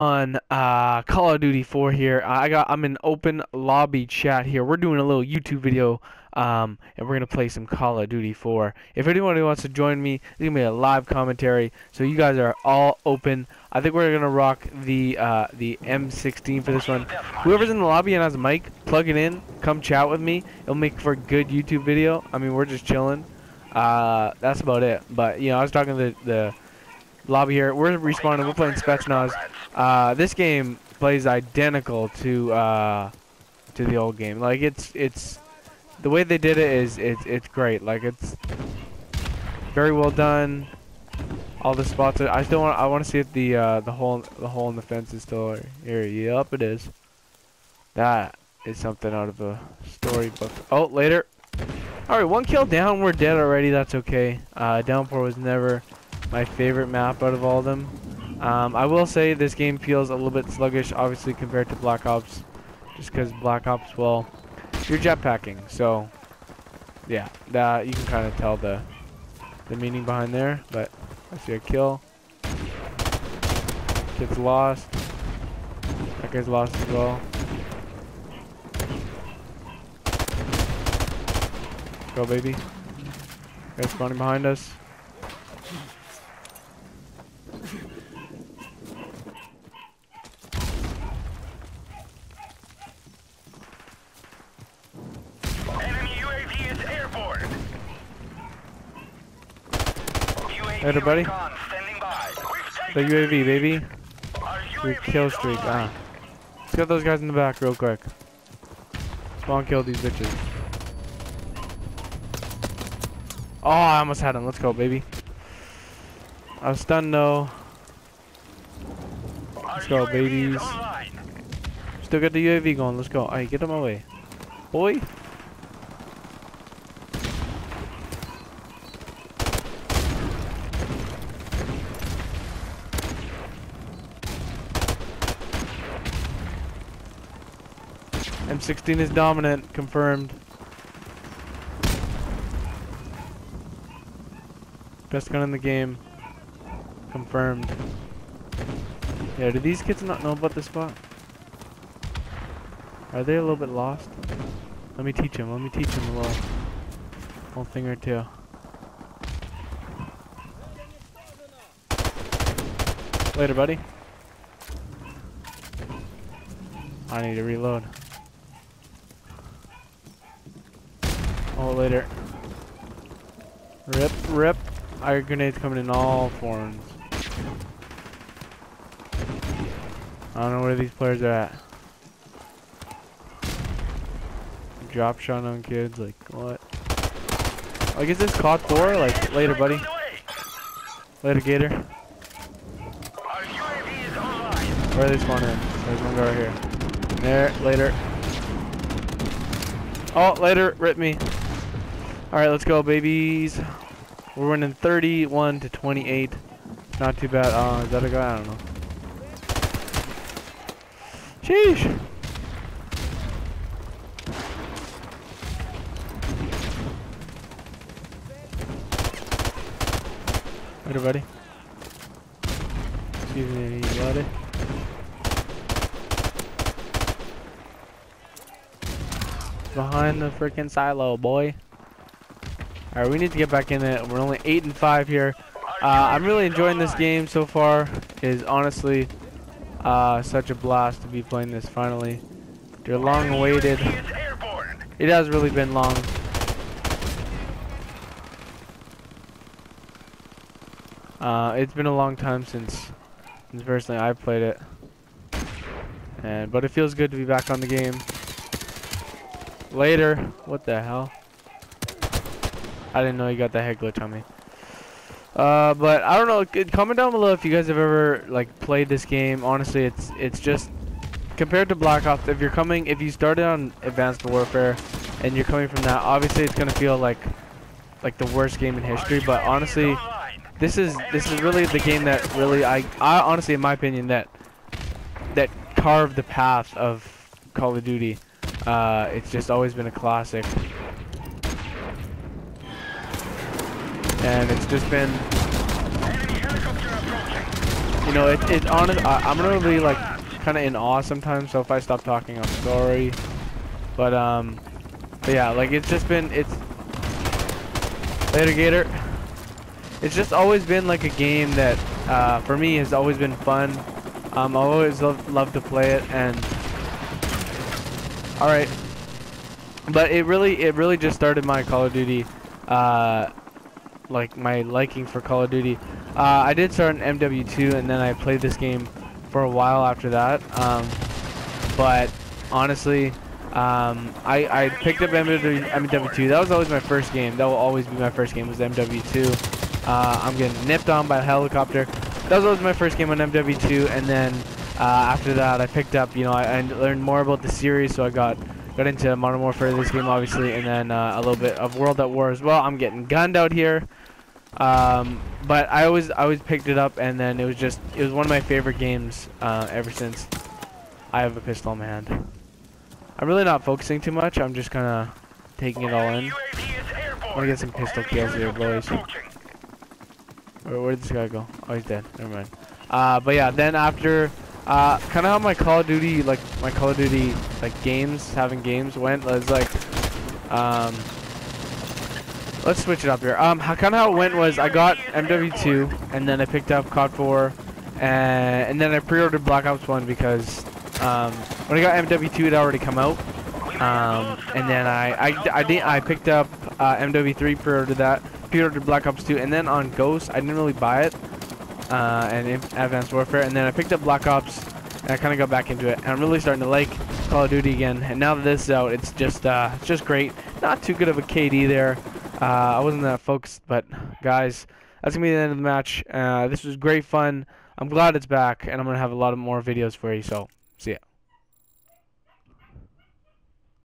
on uh, Call of Duty 4 here. I got I'm in open lobby chat here. We're doing a little YouTube video um, and we're gonna play some Call of Duty 4. If anyone wants to join me, gonna be a live commentary. So you guys are all open. I think we're gonna rock the uh, the M16 for this one. Whoever's in the lobby and has a mic, plug it in. Come chat with me. It'll make for a good YouTube video. I mean, we're just chilling. Uh, that's about it. But you know, I was talking to the lobby here. We're respawning. We're playing Spetsnaz. Uh, this game plays identical to uh, to the old game. Like it's it's the way they did it is it's it's great. Like it's very well done. All the spots. Are, I still want. I want to see if the uh, the hole the hole in the fence is still here. Yep, it is. That is something out of a storybook. Oh, later. All right, one kill down. We're dead already. That's okay. Uh, Downpour was never my favorite map out of all of them. Um, I will say this game feels a little bit sluggish, obviously, compared to Black Ops. Just because Black Ops, well, you're jetpacking, so yeah, that you can kind of tell the the meaning behind there. But I see a kill. Kid's lost. That guy's lost as well. Go, baby. Guys spawning behind us. Buddy. The UAV, baby. Your kill streak. Ah. Let's get those guys in the back real quick. Spawn kill these bitches. Oh, I almost had him. Let's go, baby. I was stunned though. Let's go, babies. Still got the UAV going. Let's go. Alright, get on away. Boy. M16 is dominant, confirmed. Best gun in the game. Confirmed. Yeah, do these kids not know about this spot? Are they a little bit lost? Let me teach them, let me teach them a little, little thing or two. Later, buddy. I need to reload. Oh, later. Rip, rip. Iron grenades coming in all forms. I don't know where these players are at. Drop shot on kids, like what? Oh, like is this COD 4? Like later, buddy. Later, Gator. Where are they spawning? There's one guy right here. There, later. Oh, later, rip me. Alright, let's go, babies. We're winning 31 to 28. Not too bad. Uh, is that a guy? I don't know. Sheesh. Everybody. Excuse me, buddy. Behind the freaking silo, boy. Alright, we need to get back in it. We're only 8 and 5 here. Uh, I'm really enjoying this game so far. It is honestly uh, such a blast to be playing this finally. They're long awaited. It has really been long. Uh, it's been a long time since, since personally I've played it. And but it feels good to be back on the game. Later. What the hell? I didn't know you got that head glitch on me. Uh, but I don't know. Comment down below if you guys have ever like played this game. Honestly, it's it's just compared to Black Ops. If you're coming, if you started on Advanced Warfare, and you're coming from that, obviously it's gonna feel like like the worst game in history. But honestly, this is this is really the game that really I I honestly, in my opinion, that that carved the path of Call of Duty. Uh, it's just always been a classic. And it's just been you know, it, it I, I'm gonna be like kind of in awe sometimes. So if I stop talking, I'm sorry. But um, but yeah, like it's just been it's later Gator. It's just always been like a game that uh, for me has always been fun. Um, I always love love to play it and all right. But it really it really just started my Call of Duty uh, like my liking for Call of Duty. Uh, I did start in MW2 and then I played this game for a while after that. Um, but honestly, um, I, I picked up MW, MW2. That was always my first game. That will always be my first game was MW2. Uh, I'm getting nipped on by a helicopter. That was always my first game on MW2. And then uh, after that, I picked up, you know, I, I, learned more about the series. So I got got into Modern Warfare this game, obviously, and then uh, a little bit of World at War as well. I'm getting gunned out here. Um, but I always I always picked it up, and then it was just it was one of my favorite games uh, ever since I have a pistol in my hand. I'm really not focusing too much. I'm just kind of taking it all in. I'm gonna get some pistol kills here, boys. Where, where did this guy go? Oh, he's dead. Never mind. Uh, but yeah, then after, uh, kind of how my Call of Duty, like my Call of Duty, like games, having games went was like, um, let's switch it up here. Um, how kind of how it went was I got MW2 and then I picked up COD 4, and, and then I pre-ordered Black Ops 1 because um, when I got MW2 it already come out. Um, and then I I, I, did, I picked up uh, MW3, pre-ordered that, pre-ordered Black Ops 2, and then on Ghost I didn't really buy it, uh, and Advanced Warfare, and then I picked up Black Ops, and I kind of got back into it. And I'm really starting to like Call of Duty again, and now that this is out, it's just uh, it's just great. Not too good of a KD there. Uh, I wasn't that focused, but guys, that's gonna be the end of the match. Uh, this was great fun. I'm glad it's back, and I'm gonna have a lot of more videos for you. So, see ya.